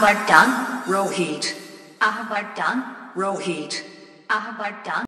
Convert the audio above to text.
Ahbatan Rohit. Ahbatan Rohit. Ahbatan